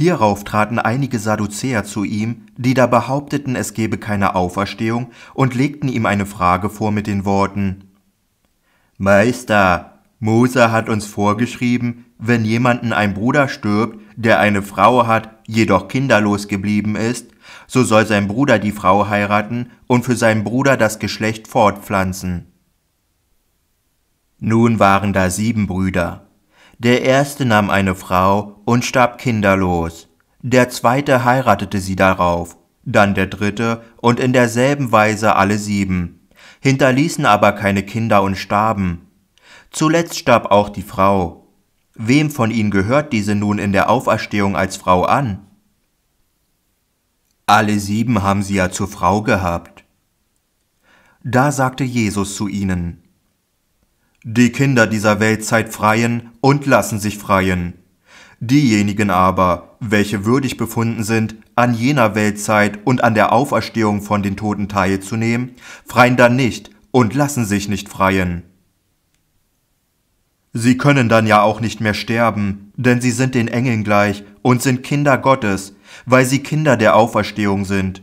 Hierauf traten einige Sadduzäer zu ihm, die da behaupteten, es gebe keine Auferstehung, und legten ihm eine Frage vor mit den Worten Meister, Mose hat uns vorgeschrieben, wenn jemanden ein Bruder stirbt, der eine Frau hat, jedoch kinderlos geblieben ist, so soll sein Bruder die Frau heiraten und für seinen Bruder das Geschlecht fortpflanzen. Nun waren da sieben Brüder. Der erste nahm eine Frau und starb kinderlos. Der zweite heiratete sie darauf, dann der dritte und in derselben Weise alle sieben, hinterließen aber keine Kinder und starben. Zuletzt starb auch die Frau. Wem von ihnen gehört diese nun in der Auferstehung als Frau an? Alle sieben haben sie ja zur Frau gehabt. Da sagte Jesus zu ihnen, die Kinder dieser Weltzeit freien und lassen sich freien. Diejenigen aber, welche würdig befunden sind, an jener Weltzeit und an der Auferstehung von den Toten teilzunehmen, freien dann nicht und lassen sich nicht freien. Sie können dann ja auch nicht mehr sterben, denn sie sind den Engeln gleich und sind Kinder Gottes, weil sie Kinder der Auferstehung sind.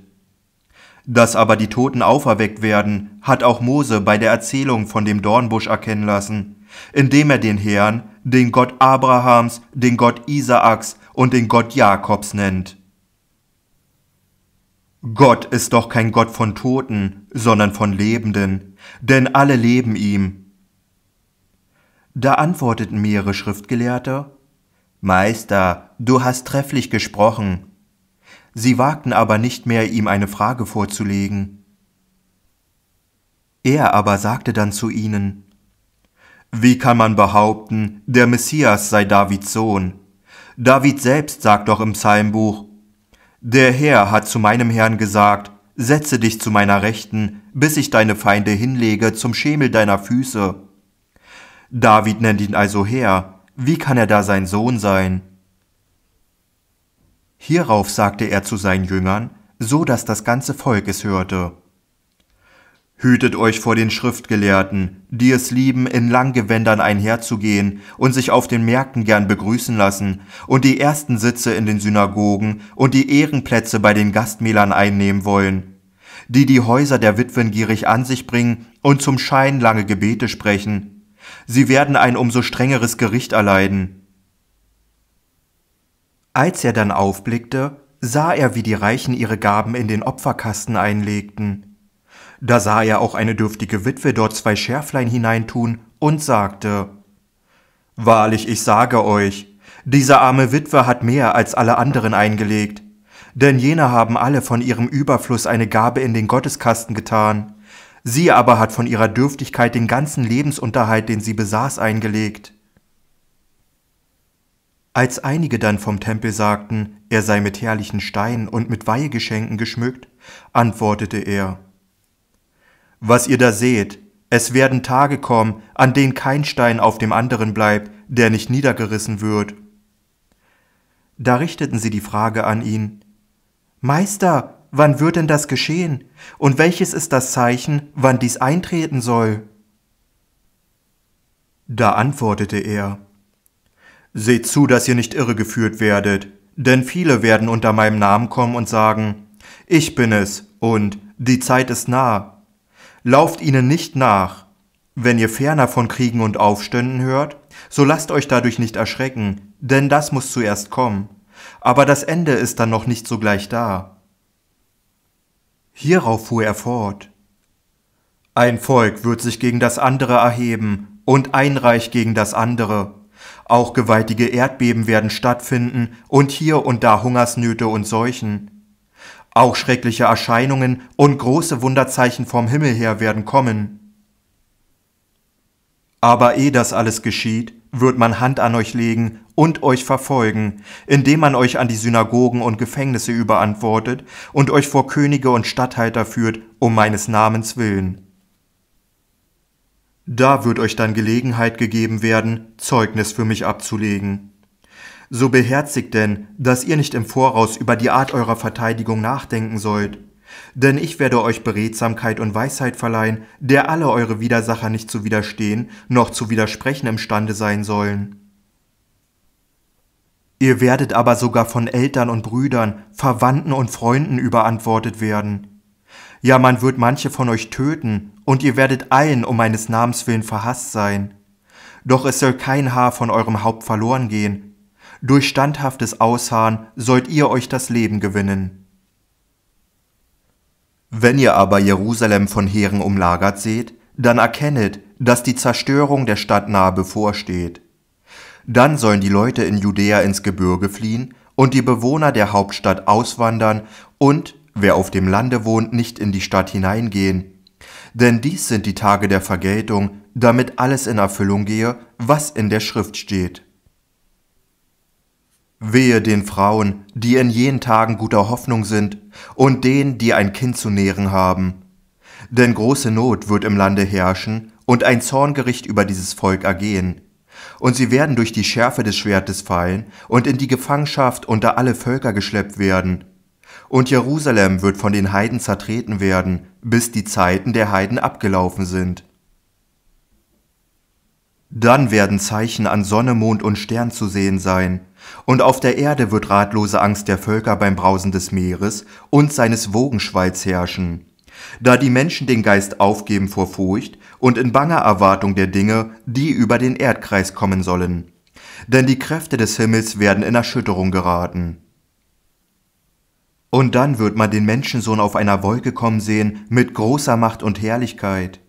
Dass aber die Toten auferweckt werden, hat auch Mose bei der Erzählung von dem Dornbusch erkennen lassen, indem er den Herrn, den Gott Abrahams, den Gott Isaaks und den Gott Jakobs nennt. Gott ist doch kein Gott von Toten, sondern von Lebenden, denn alle leben ihm. Da antworteten mehrere Schriftgelehrte, Meister, du hast trefflich gesprochen, Sie wagten aber nicht mehr, ihm eine Frage vorzulegen. Er aber sagte dann zu ihnen, Wie kann man behaupten, der Messias sei Davids Sohn? David selbst sagt doch im Psalmbuch, Der Herr hat zu meinem Herrn gesagt, Setze dich zu meiner Rechten, bis ich deine Feinde hinlege zum Schemel deiner Füße. David nennt ihn also Herr, wie kann er da sein Sohn sein? Hierauf sagte er zu seinen Jüngern, so dass das ganze Volk es hörte. Hütet euch vor den Schriftgelehrten, die es lieben, in Langgewändern einherzugehen und sich auf den Märkten gern begrüßen lassen und die ersten Sitze in den Synagogen und die Ehrenplätze bei den Gastmählern einnehmen wollen, die die Häuser der Witwen gierig an sich bringen und zum Schein lange Gebete sprechen. Sie werden ein umso strengeres Gericht erleiden. Als er dann aufblickte, sah er, wie die Reichen ihre Gaben in den Opferkasten einlegten. Da sah er auch eine dürftige Witwe dort zwei Schärflein hineintun und sagte, Wahrlich, ich sage euch, diese arme Witwe hat mehr als alle anderen eingelegt, denn jene haben alle von ihrem Überfluss eine Gabe in den Gotteskasten getan, sie aber hat von ihrer Dürftigkeit den ganzen Lebensunterhalt, den sie besaß, eingelegt. Als einige dann vom Tempel sagten, er sei mit herrlichen Steinen und mit Weihegeschenken geschmückt, antwortete er, Was ihr da seht, es werden Tage kommen, an denen kein Stein auf dem anderen bleibt, der nicht niedergerissen wird. Da richteten sie die Frage an ihn, Meister, wann wird denn das geschehen? Und welches ist das Zeichen, wann dies eintreten soll? Da antwortete er, Seht zu, dass ihr nicht irregeführt werdet, denn viele werden unter meinem Namen kommen und sagen, ich bin es und die Zeit ist nah. Lauft ihnen nicht nach. Wenn ihr ferner von Kriegen und Aufständen hört, so lasst euch dadurch nicht erschrecken, denn das muss zuerst kommen. Aber das Ende ist dann noch nicht sogleich da. Hierauf fuhr er fort. Ein Volk wird sich gegen das andere erheben und ein Reich gegen das andere, auch gewaltige Erdbeben werden stattfinden und hier und da Hungersnöte und Seuchen. Auch schreckliche Erscheinungen und große Wunderzeichen vom Himmel her werden kommen. Aber ehe das alles geschieht, wird man Hand an euch legen und euch verfolgen, indem man euch an die Synagogen und Gefängnisse überantwortet und euch vor Könige und Statthalter führt, um meines Namens willen. Da wird euch dann Gelegenheit gegeben werden, Zeugnis für mich abzulegen. So beherzigt denn, dass ihr nicht im Voraus über die Art eurer Verteidigung nachdenken sollt. Denn ich werde euch Beredsamkeit und Weisheit verleihen, der alle eure Widersacher nicht zu widerstehen, noch zu widersprechen imstande sein sollen. Ihr werdet aber sogar von Eltern und Brüdern, Verwandten und Freunden überantwortet werden. Ja, man wird manche von euch töten, und ihr werdet allen um meines Namens willen verhasst sein. Doch es soll kein Haar von eurem Haupt verloren gehen. Durch standhaftes Ausharren sollt ihr euch das Leben gewinnen. Wenn ihr aber Jerusalem von Heeren umlagert seht, dann erkennet, dass die Zerstörung der Stadt nahe bevorsteht. Dann sollen die Leute in Judäa ins Gebirge fliehen und die Bewohner der Hauptstadt auswandern und, wer auf dem Lande wohnt, nicht in die Stadt hineingehen. Denn dies sind die Tage der Vergeltung, damit alles in Erfüllung gehe, was in der Schrift steht. Wehe den Frauen, die in jenen Tagen guter Hoffnung sind, und denen, die ein Kind zu nähren haben. Denn große Not wird im Lande herrschen, und ein Zorngericht über dieses Volk ergehen. Und sie werden durch die Schärfe des Schwertes fallen und in die Gefangenschaft unter alle Völker geschleppt werden. Und Jerusalem wird von den Heiden zertreten werden, bis die Zeiten der Heiden abgelaufen sind. Dann werden Zeichen an Sonne, Mond und Stern zu sehen sein, und auf der Erde wird ratlose Angst der Völker beim Brausen des Meeres und seines Wogenschwalls herrschen, da die Menschen den Geist aufgeben vor Furcht und in banger Erwartung der Dinge, die über den Erdkreis kommen sollen. Denn die Kräfte des Himmels werden in Erschütterung geraten. Und dann wird man den Menschensohn auf einer Wolke kommen sehen mit großer Macht und Herrlichkeit.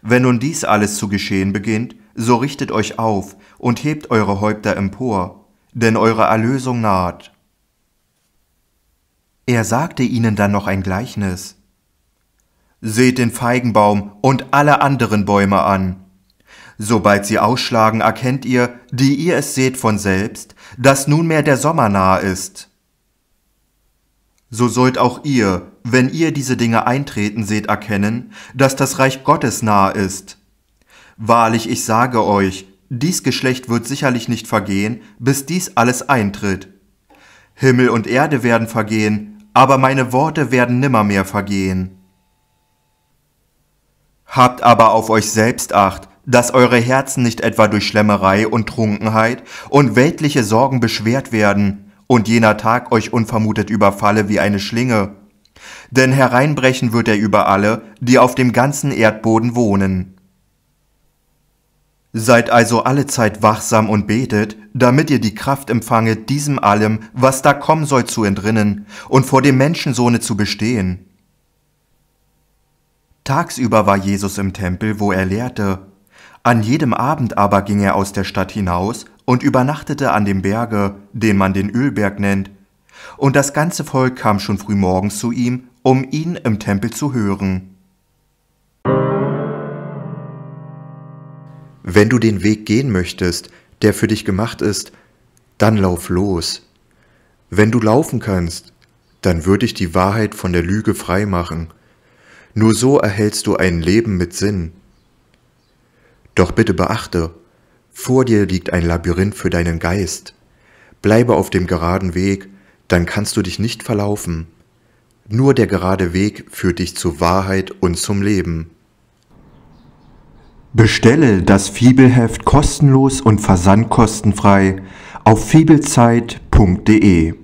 Wenn nun dies alles zu geschehen beginnt, so richtet euch auf und hebt eure Häupter empor, denn eure Erlösung naht. Er sagte ihnen dann noch ein Gleichnis. Seht den Feigenbaum und alle anderen Bäume an. Sobald sie ausschlagen, erkennt ihr, die ihr es seht von selbst, dass nunmehr der Sommer nahe ist. So sollt auch ihr, wenn ihr diese Dinge eintreten seht, erkennen, dass das Reich Gottes nahe ist. Wahrlich, ich sage euch, dies Geschlecht wird sicherlich nicht vergehen, bis dies alles eintritt. Himmel und Erde werden vergehen, aber meine Worte werden nimmermehr vergehen. Habt aber auf euch selbst acht, dass eure Herzen nicht etwa durch Schlemmerei und Trunkenheit und weltliche Sorgen beschwert werden und jener Tag euch unvermutet überfalle wie eine Schlinge. Denn hereinbrechen wird er über alle, die auf dem ganzen Erdboden wohnen. Seid also allezeit wachsam und betet, damit ihr die Kraft empfanget, diesem allem, was da kommen soll, zu entrinnen und vor dem Menschensohne zu bestehen. Tagsüber war Jesus im Tempel, wo er lehrte. An jedem Abend aber ging er aus der Stadt hinaus und übernachtete an dem Berge, den man den Ölberg nennt. Und das ganze Volk kam schon früh morgens zu ihm, um ihn im Tempel zu hören. Wenn du den Weg gehen möchtest, der für dich gemacht ist, dann lauf los. Wenn du laufen kannst, dann würde ich die Wahrheit von der Lüge frei machen. Nur so erhältst du ein Leben mit Sinn. Doch bitte beachte, vor dir liegt ein Labyrinth für deinen Geist. Bleibe auf dem geraden Weg, dann kannst du dich nicht verlaufen. Nur der gerade Weg führt dich zur Wahrheit und zum Leben. Bestelle das Fibelheft kostenlos und versandkostenfrei auf fibelzeit.de.